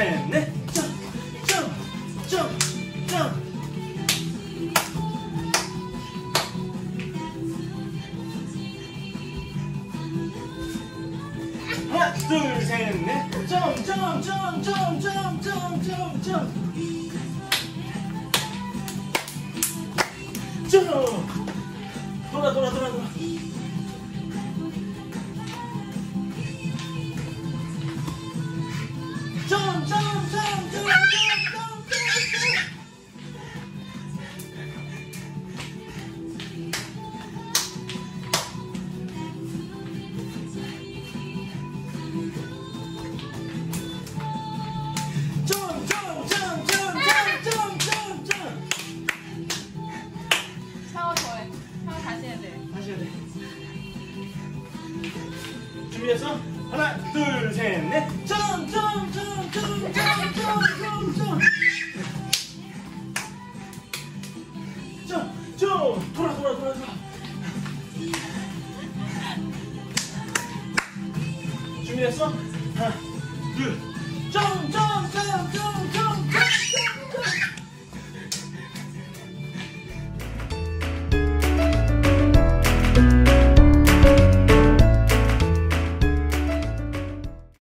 셋넷. 점프 점프 점프 돌아 돌아 돌아 돌아. 준비해서 하나 둘셋넷. 점점 Yes. 1,